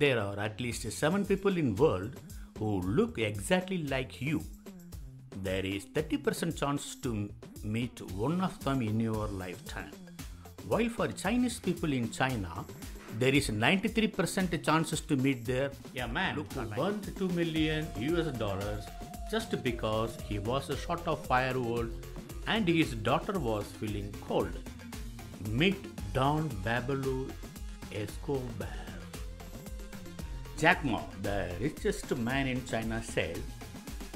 at least 7 people in world who look exactly like you. There is 30% chance to meet one of them in your lifetime. While for Chinese people in China, there is 93% chances to meet their a man who burnt 2 million US dollars just because he was short of firewood and his daughter was feeling cold. Meet Don Pablo Escobar. Jack Ma, the richest man in China, said,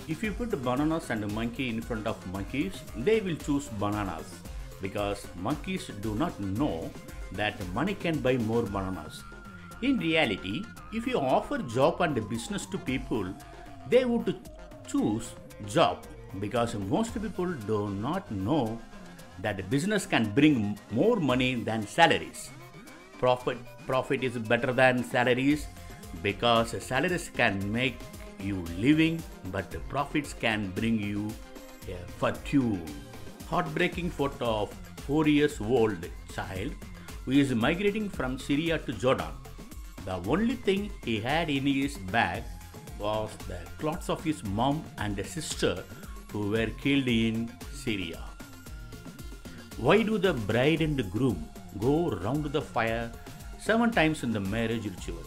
If you put bananas and a monkey in front of monkeys, they will choose bananas because monkeys do not know that money can buy more bananas. In reality, if you offer job and business to people, they would choose job because most people do not know that business can bring more money than salaries. Profit profit is better than salaries because salaries can make you living but the profits can bring you a fortune. Heartbreaking photo of 4 years old child who is migrating from Syria to Jordan. The only thing he had in his bag was the clothes of his mom and sister who were killed in Syria. Why do the bride and groom go round the fire seven times in the marriage rituals?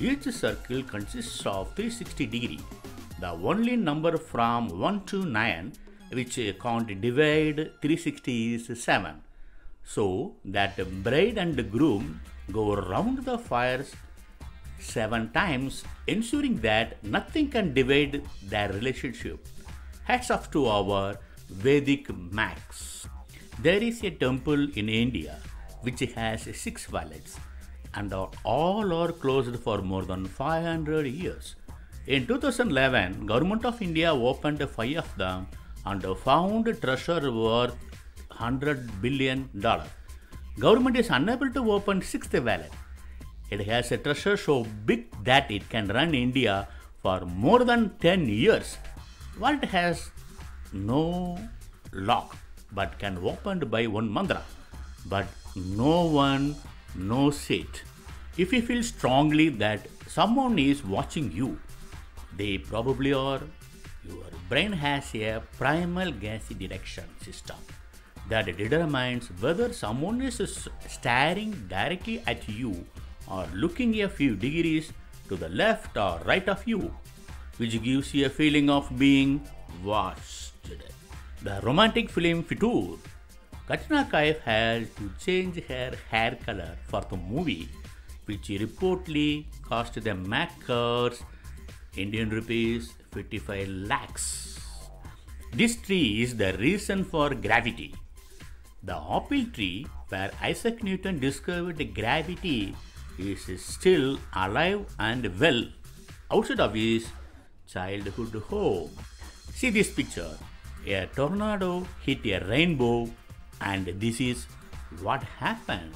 Each circle consists of 360 degree. The only number from 1 to 9 which can't divide 360 is 7. So that bride and groom go round the fires seven times, ensuring that nothing can divide their relationship. Hats off to our Vedic Maths. There is a temple in India which has six valets and all are closed for more than 500 years. In 2011, Government of India opened five of them and found treasure worth 100 billion dollar. Government is unable to open sixth valet. It has a treasure so big that it can run India for more than 10 years. Vault has no lock but can opened by one mantra. But no one knows it. If you feel strongly that someone is watching you, they probably are. Your brain has a primal gassy detection system that determines whether someone is staring directly at you or looking a few degrees to the left or right of you, which gives you a feeling of being watched. The romantic film Fitoor, Katrina Kaif has to change her hair color for the movie, which reportedly cost the makers Indian rupees 55 lakhs. This tree is the reason for gravity. The apple tree where Isaac Newton discovered gravity is still alive and well outside of his childhood home. See this picture. A tornado hit a rainbow and this is what happened.